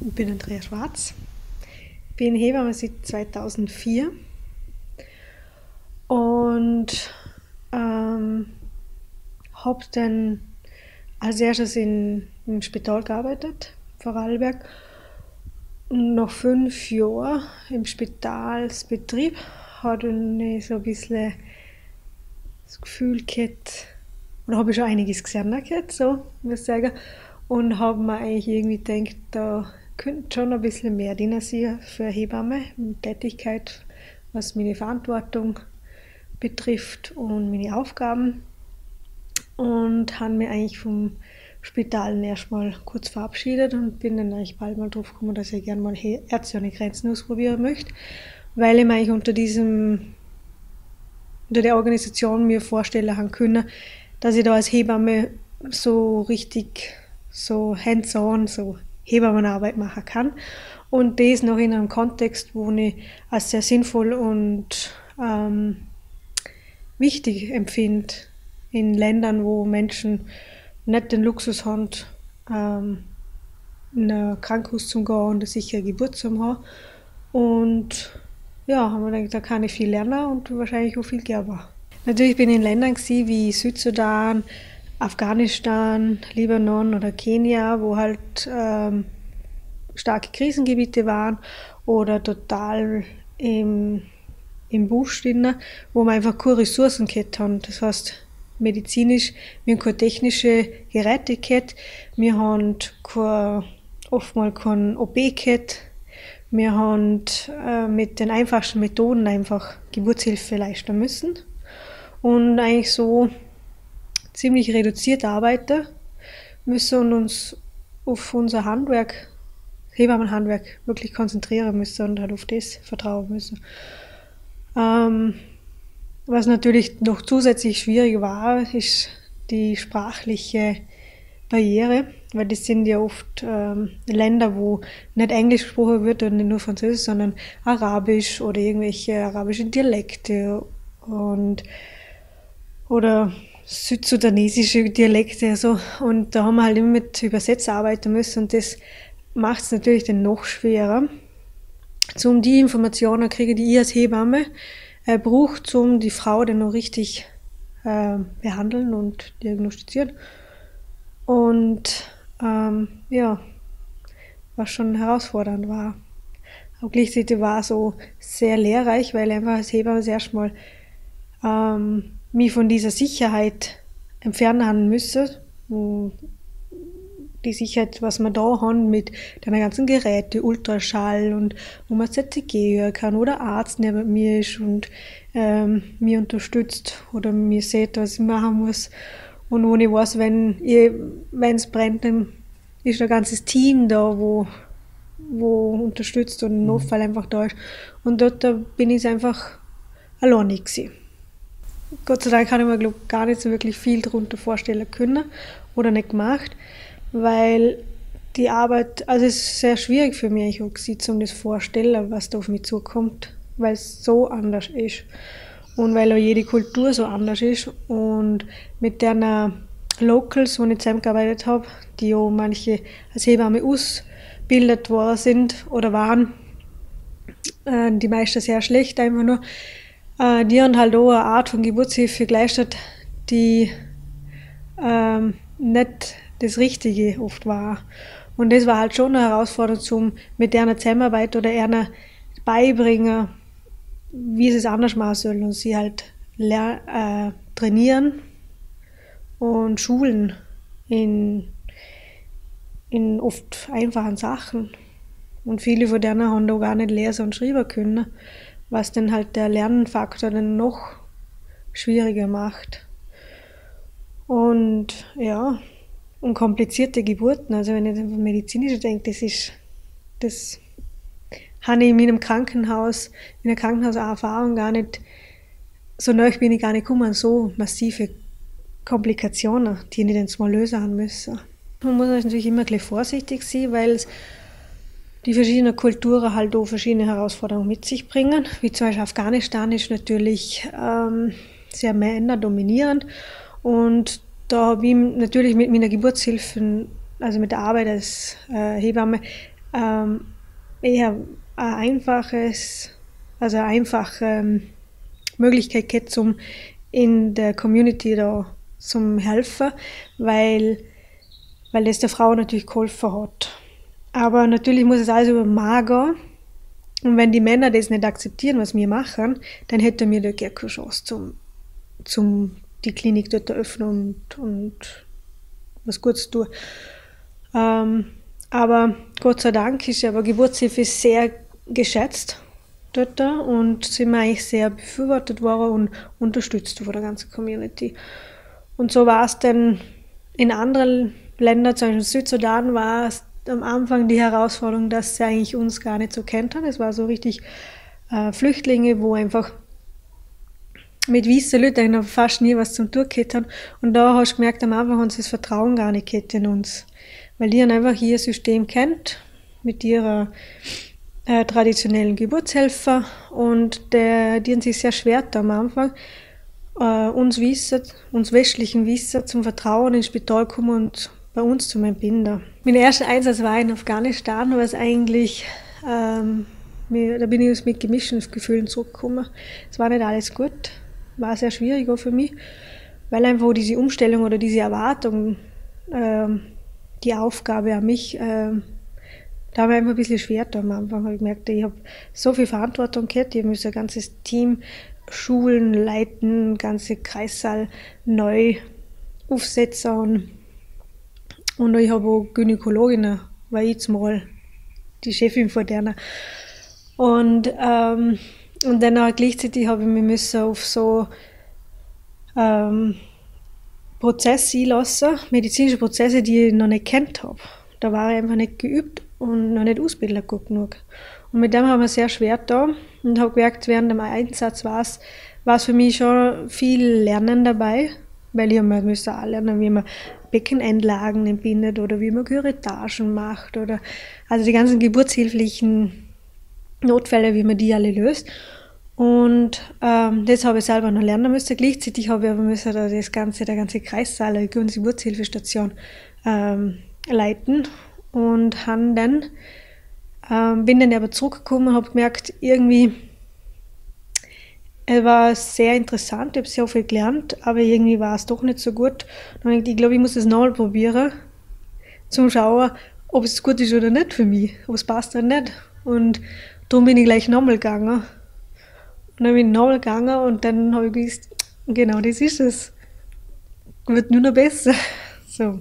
Ich bin Andrea Schwarz, bin Hebamme seit 2004 und ähm, habe dann als erstes in, im Spital gearbeitet, Vorarlberg. Und nach fünf Jahren im Spitalsbetrieb hatte ich so ein bisschen das Gefühl gehabt, oder habe ich schon einiges gesehen gehabt, so muss ich sagen. Und habe mir eigentlich irgendwie gedacht, da könnte schon ein bisschen mehr drin sein für Hebamme, Tätigkeit, was meine Verantwortung betrifft und meine Aufgaben. Und habe mich eigentlich vom Spital erstmal kurz verabschiedet und bin dann eigentlich bald mal drauf gekommen, dass ich gerne mal Ärzte ohne Grenzen ausprobieren möchte, weil ich mir eigentlich unter diesem, unter der Organisation mir vorstellen haben können, dass ich da als Hebamme so richtig so hands-on, so Hebammenarbeit machen kann. Und das noch in einem Kontext, wo ich als sehr sinnvoll und ähm, wichtig empfinde, in Ländern, wo Menschen nicht den Luxus haben, ähm, in ein Krankenhaus zu gehen und eine sichere Geburt zu haben. Und ja, haben wir gedacht, da kann ich viel lernen und wahrscheinlich auch viel geben. Natürlich bin ich in Ländern wie Südsudan, Afghanistan, Libanon oder Kenia, wo halt ähm, starke Krisengebiete waren oder total im, im Busch drin, wo man einfach keine Ressourcen gehabt haben. Das heißt, medizinisch, wir haben keine technische Geräte gehabt, wir haben keine, oftmals kein OP gehabt, wir haben äh, mit den einfachsten Methoden einfach Geburtshilfe leisten müssen. Und eigentlich so ziemlich reduziert arbeiten müssen und uns auf unser Handwerk, Hebammenhandwerk wirklich konzentrieren müssen und halt auf das vertrauen müssen. Ähm, was natürlich noch zusätzlich schwierig war, ist die sprachliche Barriere, weil das sind ja oft ähm, Länder, wo nicht Englisch gesprochen wird und nicht nur Französisch, sondern Arabisch oder irgendwelche arabischen Dialekte und oder südsudanesische Dialekte. Also. Und da haben wir halt immer mit Übersetzer arbeiten müssen und das macht es natürlich dann noch schwerer. Um die Informationen kriege, die ich als Hebamme äh, braucht, um die Frau dann noch richtig äh, behandeln und diagnostizieren. Und ähm, ja, was schon herausfordernd war. Aber gleichzeitig war es so sehr lehrreich, weil einfach als Hebamme das erste Mal ähm, mich von dieser Sicherheit entfernen müsse. Die Sicherheit, was man da haben mit den ganzen Geräten, Ultraschall und wo man ZTG hören kann oder Arzt neben mir ist und ähm, mir unterstützt oder mir sieht, was ich machen muss. Und wo ich weiß, wenn es brennt, dann ist ein ganzes Team da, wo, wo unterstützt und im Notfall einfach da ist. Und dort da bin ich einfach allein gewesen. Gott sei Dank habe ich mir glaub, gar nicht so wirklich viel darunter vorstellen können oder nicht gemacht, weil die Arbeit, also es ist sehr schwierig für mich auch gewesen, um das vorstellen, was da auf mich zukommt, weil es so anders ist und weil auch jede Kultur so anders ist und mit den Locals, wo ich zusammengearbeitet habe, die auch manche als Hebamme ausgebildet worden sind oder waren, äh, die meisten sehr schlecht einfach nur, äh, die haben halt auch eine Art von Geburtshilfe geleistet, die ähm, nicht das Richtige oft war. Und das war halt schon eine Herausforderung, zum mit einer Zusammenarbeit oder einer beibringen, wie sie es anders machen sollen und sie halt äh, trainieren und schulen in, in oft einfachen Sachen. Und viele von denen haben da gar nicht lesen und schreiben können was dann halt der Lernfaktor dann noch schwieriger macht. Und ja, und komplizierte Geburten, also wenn ich an medizinische denke, das ist, das habe ich in meinem Krankenhaus, in der Krankenhauserfahrung gar nicht, so neu bin ich gar nicht gekommen, so massive Komplikationen, die ich dann mal lösen haben müssen. Man muss natürlich immer bisschen vorsichtig sein, weil es die verschiedenen Kulturen halt auch verschiedene Herausforderungen mit sich bringen. Wie zum Beispiel Afghanistan ist natürlich ähm, sehr Männer dominierend und da habe ich natürlich mit meiner Geburtshilfe, also mit der Arbeit als äh, Hebamme, ähm, eher ein einfaches, also eine einfache ähm, Möglichkeit gehabt, zum in der Community da zum helfen, weil, weil das der Frau natürlich geholfen hat. Aber natürlich muss es alles über Mager. Und wenn die Männer das nicht akzeptieren, was wir machen, dann hätten wir da gar keine Chance, zum, zum die Klinik dort öffnen und, und was Gutes tun. Ähm, aber Gott sei Dank ist aber Geburtshilfe sehr geschätzt dort und sind wir eigentlich sehr befürwortet worden und unterstützt von der ganzen Community. Und so war es dann in anderen Ländern, zum Beispiel Südsudan, war es am Anfang die Herausforderung, dass sie eigentlich uns gar nicht so kennt haben. Es war so richtig äh, Flüchtlinge, wo einfach mit weißen Leuten fast nie was zum tun haben. Und da hast du gemerkt, am Anfang haben sie das Vertrauen gar nicht gehabt in uns. Weil die haben einfach ihr System kennt, mit ihrer äh, traditionellen Geburtshelfer und der, die haben sich sehr schwer am Anfang, äh, uns Wissen, uns westlichen Wissen zum Vertrauen ins Spital kommen und bei uns zum Entbinden. Mein erster Einsatz war in Afghanistan, was eigentlich, ähm, mir, da bin ich mit gemischten Gefühlen zurückgekommen. Es war nicht alles gut, war sehr schwierig auch für mich, weil einfach diese Umstellung oder diese Erwartung, ähm, die Aufgabe an mich, ähm, da war ich einfach ein bisschen schwer am Anfang. Ich gemerkt, ich habe so viel Verantwortung gehabt, ich muss ein ganzes Team Schulen leiten, ganze Kreissaal neu aufsetzen. Und, ich habe auch Gynäkologinnen, war ich zum Mal die Chefin von denen. Und, ähm, und dann auch gleichzeitig habe ich mich müssen auf so ähm, Prozesse einlassen, medizinische Prozesse, die ich noch nicht kennt habe. Da war ich einfach nicht geübt und noch nicht ausgebildet gut genug. Und mit dem haben wir sehr schwer da und habe gemerkt, während dem Einsatz war es, war es für mich schon viel Lernen dabei, weil ich mir müssen auch lernen, wie man Beckeneinlagen entbindet oder wie man Güretagen macht oder also die ganzen geburtshilflichen Notfälle, wie man die alle löst. Und ähm, das habe ich selber noch lernen müssen. Gleichzeitig habe ich aber müssen da das ganze, der ganze Kreissaal, die ganze Geburtshilfestation ähm, leiten und dann ähm, bin dann aber zurückgekommen und habe gemerkt, irgendwie, es war sehr interessant, ich habe sehr viel gelernt, aber irgendwie war es doch nicht so gut. Und ich glaube, ich muss es nochmal probieren, zum Schauen, ob es gut ist oder nicht für mich, ob es passt oder nicht. Und darum bin ich gleich nochmal gegangen. Und dann bin ich nochmal gegangen und dann habe ich gewusst, genau das ist es. Wird nur noch besser. So.